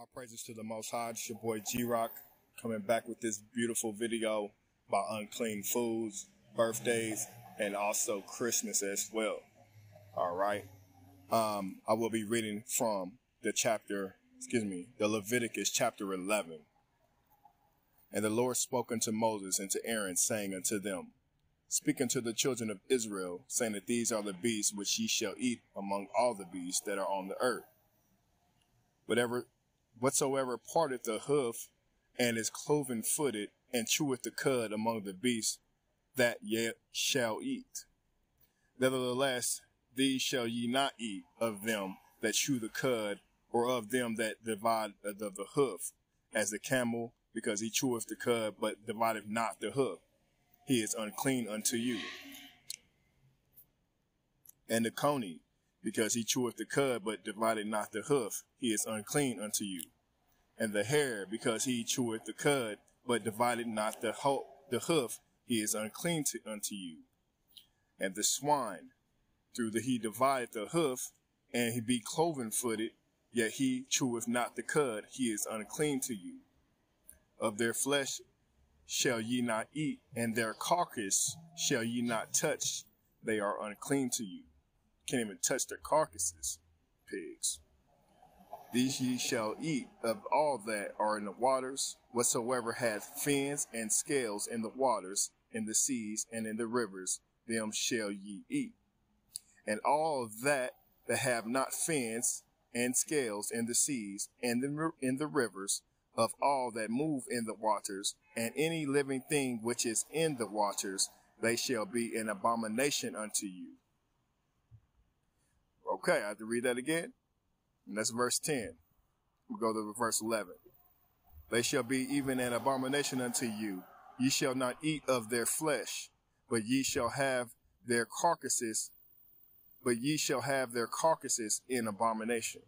All praises to the Most High. It's your boy G Rock coming back with this beautiful video about unclean foods, birthdays, and also Christmas as well. All right. Um, I will be reading from the chapter, excuse me, the Leviticus chapter 11. And the Lord spoke unto Moses and to Aaron, saying unto them, Speak unto the children of Israel, saying that these are the beasts which ye shall eat among all the beasts that are on the earth. Whatever whatsoever parteth the hoof and is cloven footed and cheweth the cud among the beasts that ye shall eat. Nevertheless, these shall ye not eat of them that chew the cud, or of them that divide uh, the, the hoof, as the camel, because he cheweth the cud, but divideth not the hoof. He is unclean unto you. And the coney, because he cheweth the cud, but divided not the hoof, he is unclean unto you. And the hare, because he cheweth the cud, but divided not the, ho- the hoof, he is unclean to, unto you. And the swine, through the he divided the hoof, and he be cloven footed, yet he cheweth not the cud, he is unclean to you. Of their flesh shall ye not eat, and their carcass shall ye not touch, they are unclean to you. Can't even touch their carcasses, pigs. These ye shall eat of all that are in the waters, whatsoever hath fins and scales in the waters, in the seas, and in the rivers, them shall ye eat. And all that that have not fins and scales in the seas, and in the rivers, of all that move in the waters, and any living thing which is in the waters, they shall be an abomination unto you. Okay, I have to read that again. And that's verse 10. We'll go to verse 11. They shall be even an abomination unto you. Ye shall not eat of their flesh, but ye shall have their carcasses, but ye shall have their carcasses in abomination.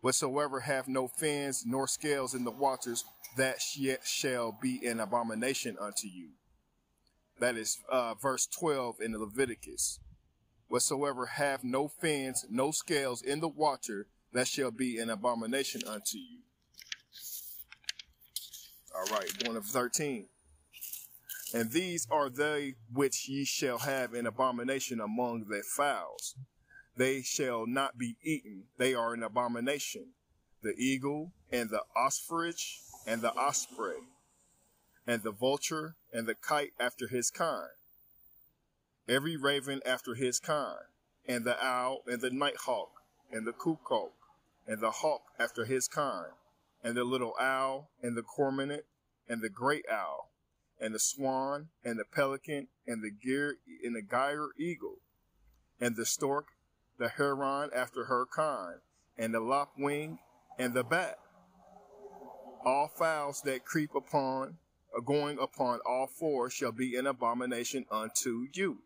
Whatsoever have no fins nor scales in the waters, that yet shall be an abomination unto you. That is uh, verse 12 in Leviticus whatsoever have no fins, no scales in the water, that shall be an abomination unto you. All right, going to 13. And these are they which ye shall have an abomination among the fowls. They shall not be eaten, they are an abomination. The eagle, and the osprich, and the osprey, and the vulture, and the kite after his kind every raven after his kind, and the owl, and the nighthawk, and the cuckoo, and the hawk after his kind, and the little owl, and the cormorant, and the great owl, and the swan, and the pelican, and the gear, and the gyre eagle, and the stork, the heron after her kind, and the lapwing, and the bat. All fowls that creep upon, going upon all four, shall be an abomination unto you.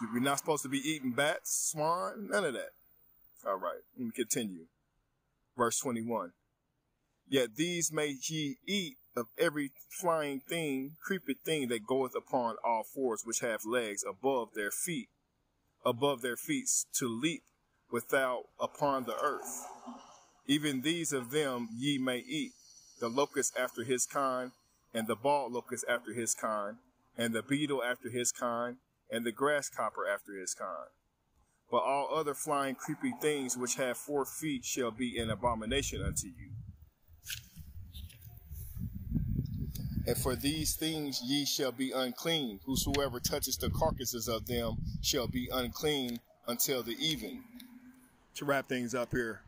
We're not supposed to be eating bats, swan, none of that. All right, let me continue. Verse 21. Yet these may ye eat of every flying thing, creepy thing that goeth upon all fours, which have legs above their feet, above their feet to leap without upon the earth. Even these of them ye may eat, the locust after his kind, and the bald locust after his kind, and the beetle after his kind, and the grasshopper after his kind. But all other flying creepy things which have four feet shall be an abomination unto you. And for these things ye shall be unclean. Whosoever touches the carcasses of them shall be unclean until the even. To wrap things up here,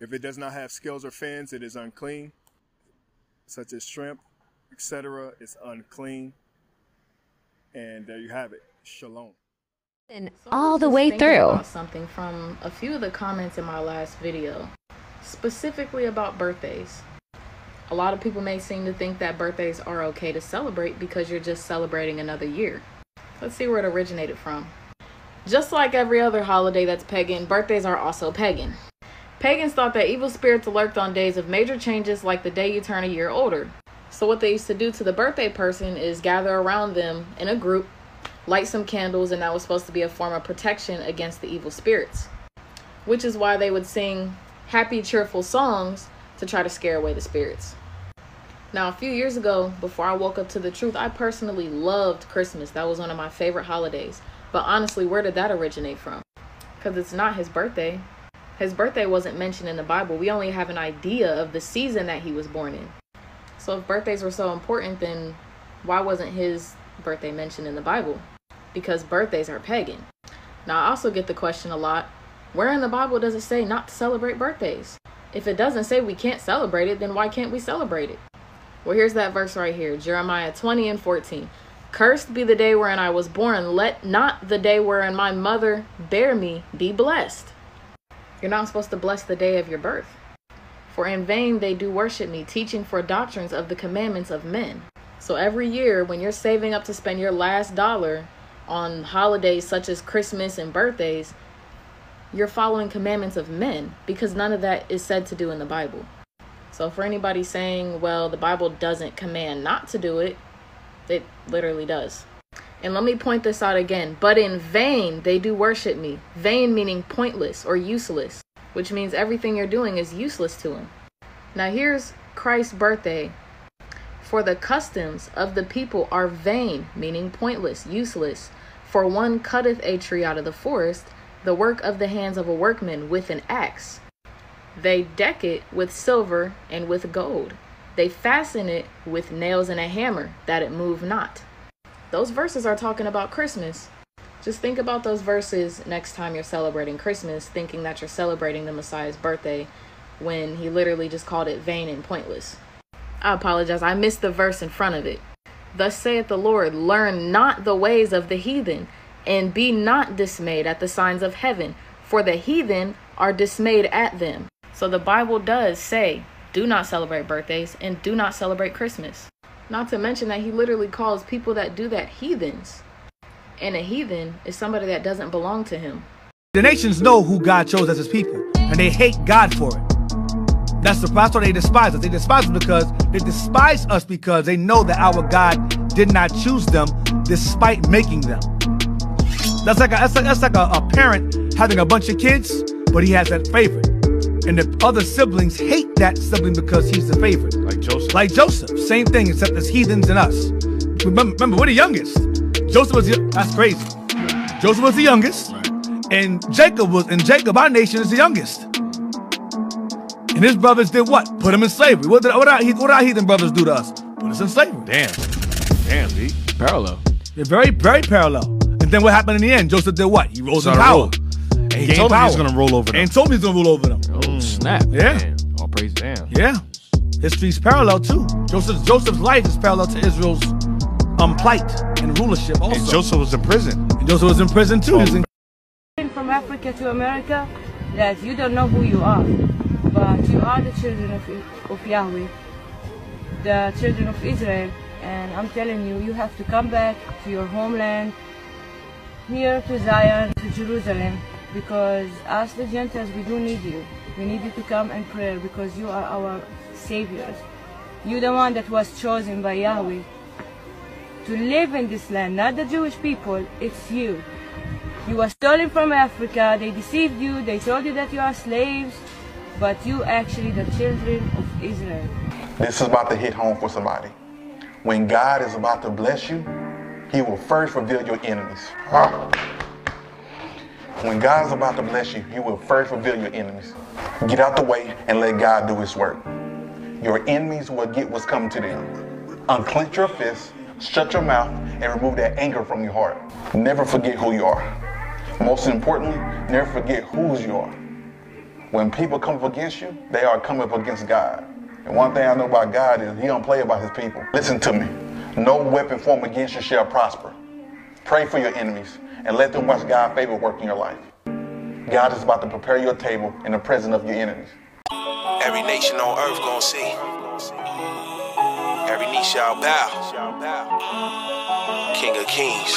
if it does not have scales or fins, it is unclean, such as shrimp, etc. It's unclean. And there you have it. Shalom. And all the way through. Something from a few of the comments in my last video, specifically about birthdays. A lot of people may seem to think that birthdays are okay to celebrate because you're just celebrating another year. Let's see where it originated from. Just like every other holiday that's pagan, birthdays are also pagan. Pagans thought that evil spirits lurked on days of major changes like the day you turn a year older. So what they used to do to the birthday person is gather around them in a group, light some candles, and that was supposed to be a form of protection against the evil spirits. which is why they would sing happy, cheerful songs to try to scare away the spirits. Now, a few years ago, before I woke up to the truth, I personally loved Christmas. That was one of my favorite holidays. But honestly, where did that originate from? Because it's not his birthday. His birthday wasn't mentioned in the Bible. We only have an idea of the season that he was born in. So if birthdays were so important, then why wasn't his birthday mentioned in the Bible? Because birthdays are pagan. Now, I also get the question a lot where in the Bible does it say not to celebrate birthdays? If it doesn't say we can't celebrate it, then why can't we celebrate it? Well, here's that verse right here Jeremiah 20 and 14. Cursed be the day wherein I was born. Let not the day wherein my mother bare me be blessed. You're not supposed to bless the day of your birth. For in vain they do worship me, teaching for doctrines of the commandments of men. So every year, when you're saving up to spend your last dollar on holidays such as Christmas and birthdays, you're following commandments of men because none of that is said to do in the Bible. So for anybody saying, well, the Bible doesn't command not to do it, it literally does. And let me point this out again. But in vain they do worship me. Vain meaning pointless or useless, which means everything you're doing is useless to him. Now here's Christ's birthday. For the customs of the people are vain, meaning pointless, useless. For one cutteth a tree out of the forest, the work of the hands of a workman with an axe. They deck it with silver and with gold. They fasten it with nails and a hammer, that it move not. Those verses are talking about Christmas. Just think about those verses next time you're celebrating Christmas, thinking that you're celebrating the Messiah's birthday when he literally just called it vain and pointless. I apologize, I missed the verse in front of it. Thus saith the Lord, learn not the ways of the heathen, and be not dismayed at the signs of heaven, for the heathen are dismayed at them. So the Bible does say, do not celebrate birthdays and do not celebrate Christmas. Not to mention that he literally calls people that do that heathens. And a heathen is somebody that doesn't belong to him. The nations know who God chose as his people, and they hate God for it. That's the that's why they despise us. They despise us because they despise us because they know that our God did not choose them despite making them. That's like a, that's like, that's like a, a parent having a bunch of kids, but he has that favorite. And the other siblings hate that sibling because he's the favorite. Like Joseph. Like Joseph. Same thing, except as heathens and us. Remember, remember we're the youngest. Joseph was the, that's crazy. Joseph was the youngest. And Jacob was and Jacob, our nation, is the youngest. And his brothers did what? Put him in slavery. What did what our, what our heathen brothers do to us? Put us in slavery. Damn. Damn, B. Parallel. They're very, very parallel. And then what happened in the end? Joseph did what? He rose in power. rule. And he told him he was gonna roll over them. And told me he's gonna roll over them. oh, snap. Yeah. Man. All praise damn. Yeah. History's parallel too. Joseph's Joseph's life is parallel to Israel's um plight and rulership also. And Joseph was in prison. And Joseph was in prison too. He was in from Africa to America that you don't know who you are, but you are the children of, of Yahweh, the children of Israel. And I'm telling you, you have to come back to your homeland, here to Zion, to Jerusalem, because us the Gentiles, we do need you. We need you to come and pray because you are our saviors. You're the one that was chosen by Yahweh to live in this land, not the Jewish people, it's you. You were stolen from Africa, they deceived you, they told you that you are slaves, but you actually the children of Israel. This is about to hit home for somebody. When God is about to bless you, He will first reveal your enemies. When God is about to bless you, He will first reveal your enemies. Get out the way and let God do His work. Your enemies will get what's coming to them. Unclench your fists, shut your mouth, and remove that anger from your heart. Never forget who you are. Most importantly, never forget whose you are. When people come up against you, they are coming up against God. And one thing I know about God is He don't play about His people. Listen to me. No weapon formed against you shall prosper. Pray for your enemies and let them watch God's favor work in your life. God is about to prepare your table in the presence of your enemies. Every nation on earth gonna see. Shall bow. King of kings.